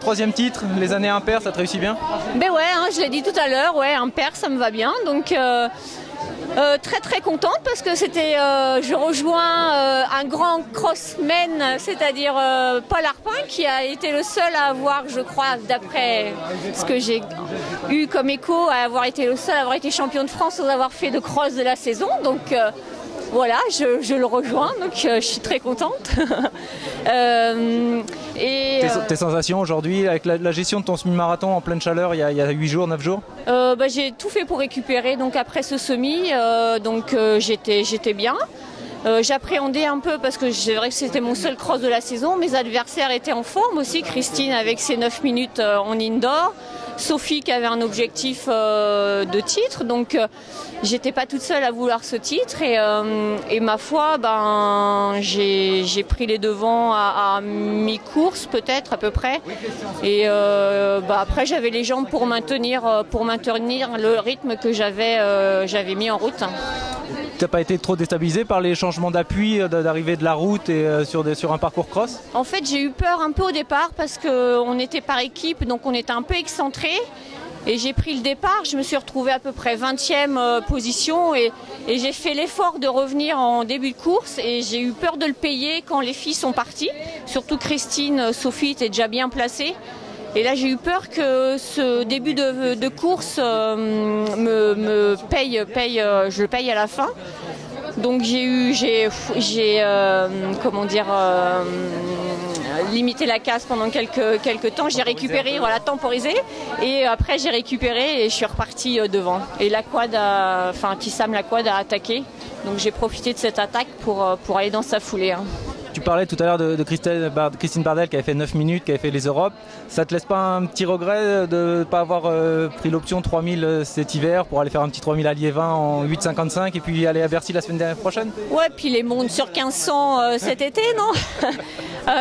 troisième titre, les années impaires, ça te réussit bien Ben ouais, hein, je l'ai dit tout à l'heure, ouais, impair, ça me va bien. Donc euh, euh, très très contente parce que c'était, euh, je rejoins un grand crossman, c'est-à-dire Paul Arpin, qui a été le seul à avoir, je crois, d'après ce que j'ai eu comme écho, à avoir été le seul à avoir été champion de France sans avoir fait de cross de la saison. Donc voilà, je, je le rejoins, donc euh, je suis très contente. Euh, et, tes, euh, tes sensations aujourd'hui avec la, la gestion de ton semi-marathon en pleine chaleur il y a, il y a 8 jours, 9 jours? Euh, bah, j'ai tout fait pour récupérer donc après ce semi, euh, donc j'étais j'étais bien. Euh, J'appréhendais un peu parce que c'est vrai que c'était mon seul cross de la saison. Mes adversaires étaient en forme aussi. Christine avec ses 9 minutes euh, en indoor. Sophie qui avait un objectif euh, de titre. Donc j'étais pas toute seule à vouloir ce titre. Et, ma foi, ben, j'ai pris les devants à, mi-course peut-être à peu près. Et bah, après j'avais les jambes pour maintenir, pour maintenir le rythme que j'avais mis en route. T'as pas été trop déstabilisé par les changements d'appui, euh, d'arrivée de la route et euh, sur, des- sur un parcours cross? En fait, j'ai eu peur un peu au départ parce qu'on était par équipe, donc on était un peu excentré. Et j'ai pris le départ, je me suis retrouvée à peu près 20e euh, position et, j'ai fait l'effort de revenir en début de course et j'ai eu peur de le payer quand les filles sont parties. Surtout Christine, Sophie était déjà bien placée. Et là, j'ai eu peur que ce début de, de course euh, me, me paye, paye, euh, je le paye à la fin. Donc j'ai eu, j'ai, j'ai, euh, comment dire, euh, limité la casse pendant quelques, quelques temps. J'ai récupéré, voilà, temporisé. Et après j'ai récupéré et je suis reparti devant. Et la quad, a- enfin Kissam la quad a attaqué. Donc j'ai profité de cette attaque pour, pour aller dans sa foulée. hein. Tu parlais tout à l'heure de, Christine Bardel qui avait fait 9 minutes, qui avait fait les Europes. Ça te laisse pas un petit regret de ne pas avoir euh, pris l'option 3000 euh, cet hiver pour aller faire un petit 3000 à Liévin en 8,55 et puis aller à Bercy la semaine prochaine? Ouais, puis les mondes sur 1500 euh, cet été, non?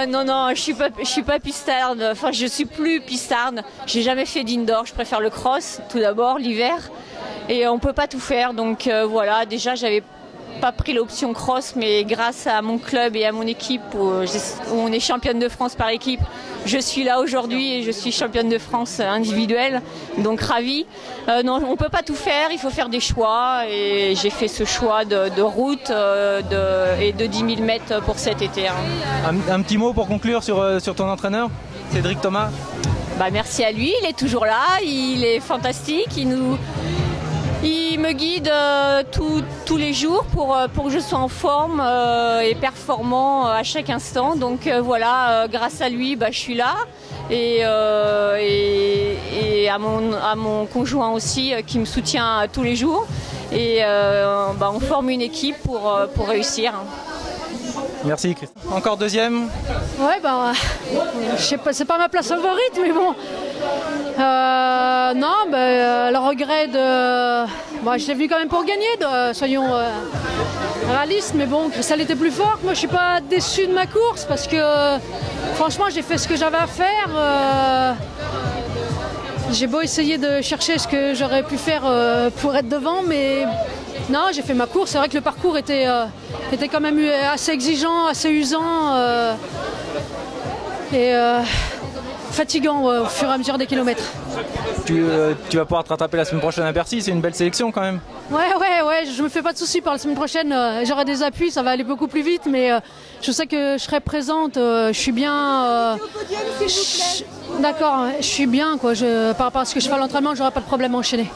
Non, non, je suis pas, je suis pas pistarde. Enfin, je suis plus pistarde. J'ai jamais fait d'indoor. Je préfère le cross, tout d'abord, l'hiver. Et on peut pas tout faire. Donc voilà, déjà, j'avais pas pris l'option cross, mais grâce à mon club et à mon équipe, où, j'ai- où on est championne de France par équipe, je suis là aujourd'hui et je suis championne de France individuelle, donc ravie. Euh, non, on peut pas tout faire, il faut faire des choix et j'ai fait ce choix de, de route euh, de- et de 10 000 mètres pour cet été. hein. un, un petit mot pour conclure sur, euh, sur ton entraîneur, Cédric Thomas? Bah, merci à lui, il est toujours là, il est fantastique, il nous, il me guide euh, tous- tous les jours pour, euh, pour que je sois en forme euh, et performant à chaque instant. Donc euh, voilà, euh, grâce à lui, bah, je suis là. Et, euh, et, et à, mon, à mon conjoint aussi euh, qui me soutient tous les jours. Et euh, bah, on forme une équipe pour, pour réussir. Merci Christine. Encore deuxième? Ouais, ben, je sais pas, c'est pas ma place favorite, mais bon. Euh, non, ben, euh, le regret de. Moi, je l'ai venu quand même pour gagner, de- soyons euh, réalistes, mais bon, Christelle était plus forte. Moi, je suis pas déçu de ma course parce que, franchement, j'ai fait ce que j'avais à faire. euh, j'ai beau essayer de chercher ce que j'aurais pu faire euh, pour être devant, mais non, j'ai fait ma course. C'est vrai que le parcours était, euh, était quand même euh, assez exigeant, assez usant euh, et euh, fatigant euh, au fur et à mesure des kilomètres. tu, euh, tu vas pouvoir te rattraper la semaine prochaine à Bercy, c'est une belle sélection quand même. Ouais, ouais, ouais, je me fais pas de soucis pour la semaine prochaine. euh, J'aurai des appuis, ça va aller beaucoup plus vite, mais je sais que je serai présente. je suis bien. D'accord, je suis bien quoi. Je, par rapport à ce que je fais à l'entraînement, j'aurai pas de problème à enchaîner.